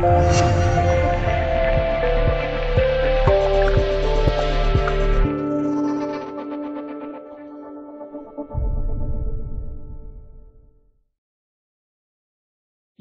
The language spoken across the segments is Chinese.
一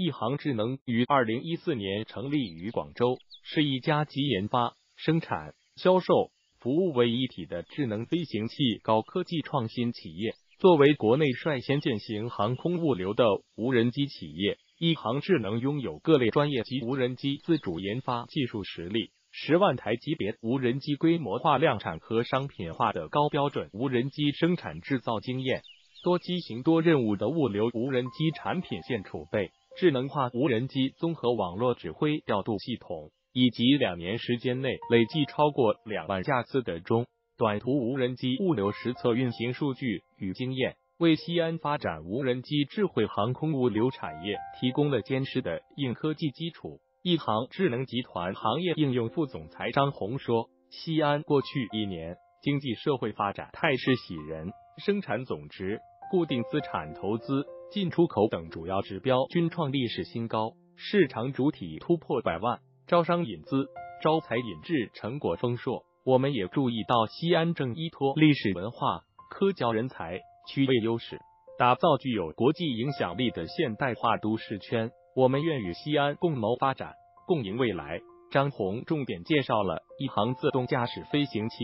航智能于二零一四年成立于广州，是一家集研发、生产、销售、服务为一体的智能飞行器高科技创新企业。作为国内率先践行航空物流的无人机企业，一航智能拥有各类专业级无人机自主研发技术实力，十万台级别无人机规模化量产和商品化的高标准无人机生产制造经验，多机型多任务的物流无人机产品线储备。智能化无人机综合网络指挥调度系统，以及两年时间内累计超过两万架次的中短途无人机物流实测运行数据与经验，为西安发展无人机智慧航空物流产业提供了坚实的硬科技基础。亿航智能集团行业应用副总裁张红说：“西安过去一年经济社会发展态势喜人，生产总值、固定资产投资。”进出口等主要指标均创历史新高，市场主体突破百万，招商引资、招才引智成果丰硕。我们也注意到，西安正依托历史文化、科教人才、区位优势，打造具有国际影响力的现代化都市圈。我们愿与西安共谋发展，共赢未来。张红重点介绍了一航自动驾驶飞行器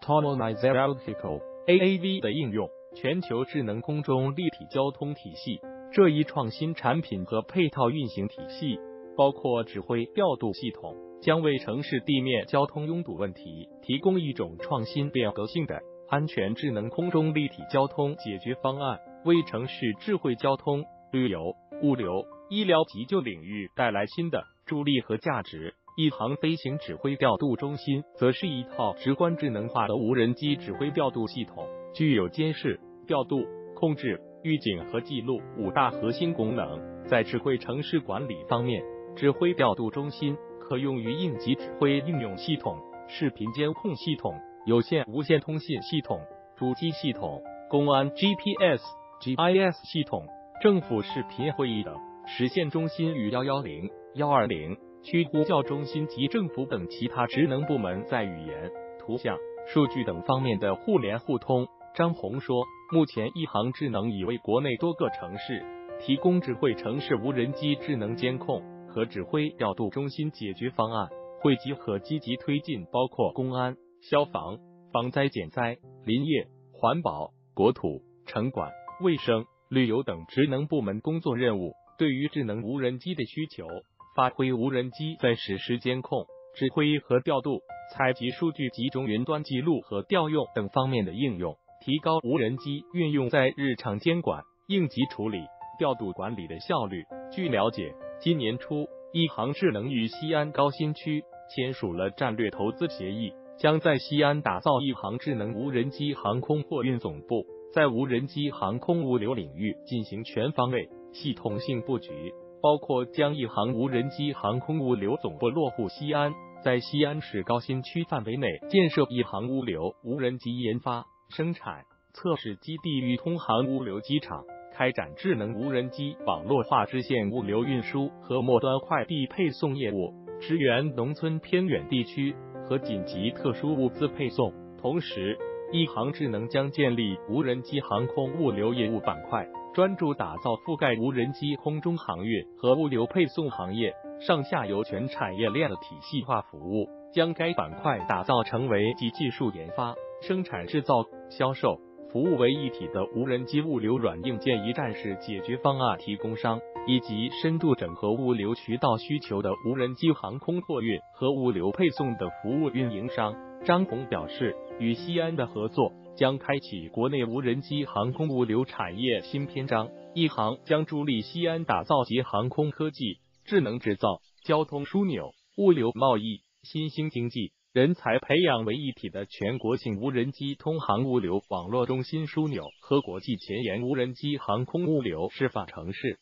（Autonomous Vehicle, AAV） 的应用。全球智能空中立体交通体系这一创新产品和配套运行体系，包括指挥调度系统，将为城市地面交通拥堵问题提供一种创新变革性的安全智能空中立体交通解决方案，为城市智慧交通、旅游、物流、医疗急救领域带来新的助力和价值。一航飞行指挥调度中心则是一套直观智能化的无人机指挥调度系统。具有监视、调度、控制、预警和记录五大核心功能。在智慧城市管理方面，指挥调度中心可用于应急指挥应用系统、视频监控系统、有线无线通信系统、主机系统、公安 GPS、GIS 系统、政府视频会议等，实现中心与幺幺零、幺二零区呼叫中心及政府等其他职能部门在语言、图像、数据等方面的互联互通。张红说，目前一航智能已为国内多个城市提供智慧城市无人机智能监控和指挥调度中心解决方案，汇集和积极推进包括公安、消防、防灾减灾、林业、环保、国土、城管、卫生、旅游等职能部门工作任务。对于智能无人机的需求，发挥无人机在实时监控、指挥和调度、采集数据、集中云端记录和调用等方面的应用。提高无人机运用在日常监管、应急处理、调度管理的效率。据了解，今年初，一航智能与西安高新区签署了战略投资协议，将在西安打造一航智能无人机航空货运总部，在无人机航空物流领域进行全方位、系统性布局，包括将一航无人机航空物流总部落户西安，在西安市高新区范围内建设一航物流无人机研发。生产测试基地与通航物流机场开展智能无人机网络化支线物流运输和末端快递配送业务，支援农村偏远地区和紧急特殊物资配送。同时，一航智能将建立无人机航空物流业务板块，专注打造覆盖无人机空中航运和物流配送行业上下游全产业链的体系化服务，将该板块打造成为集技术研发。生产制造、销售、服务为一体的无人机物流软硬件一站式解决方案提供商，以及深度整合物流渠道需求的无人机航空货运和物流配送的服务运营商。张红表示，与西安的合作将开启国内无人机航空物流产业新篇章。一航将助力西安打造集航空科技、智能制造、交通枢纽、物流贸易、新兴经济。人才培养为一体的全国性无人机通航物流网络中心枢纽和国际前沿无人机航空物流示范城市。